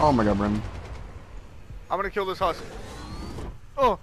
Oh my god, Brendan! I'm gonna kill this husk. Oh!